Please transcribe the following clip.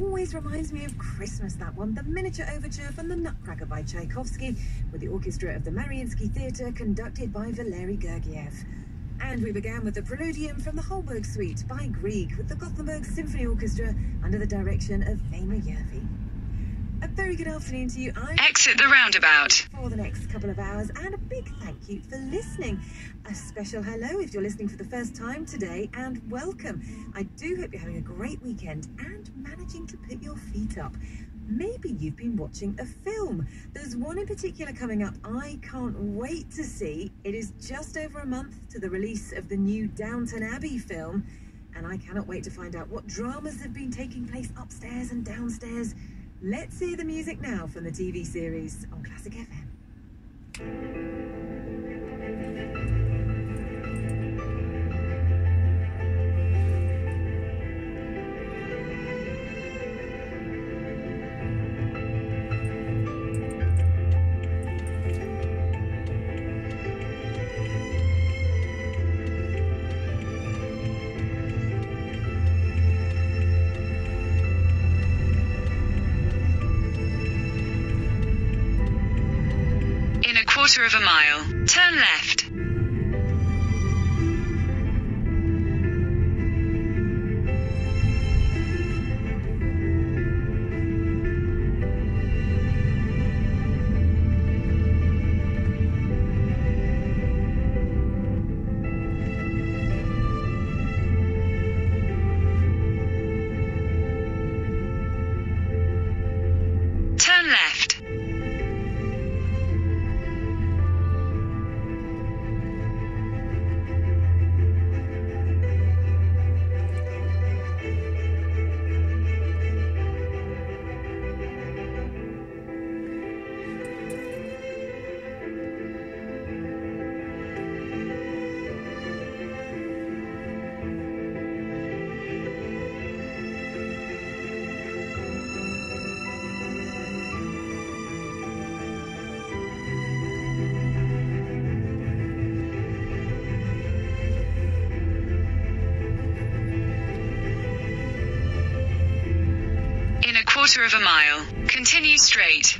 Always reminds me of Christmas, that one. The miniature overture from the Nutcracker by Tchaikovsky, with the orchestra of the Mariinsky Theatre conducted by Valery Gergiev. And we began with the Preludium from the Holberg Suite by Grieg with the Gothenburg Symphony Orchestra under the direction of Neeme Järvi. A very good afternoon to you. I'm Exit the roundabout. for the next couple of hours and a big thank you for listening. A special hello if you're listening for the first time today and welcome. I do hope you're having a great weekend and managing to put your feet up. Maybe you've been watching a film. There's one in particular coming up I can't wait to see. It is just over a month to the release of the new Downton Abbey film, and I cannot wait to find out what dramas have been taking place upstairs and downstairs. Let's hear the music now from the TV series on Classic FM. Quarter of a mile, turn left. Quarter of a mile, continue straight.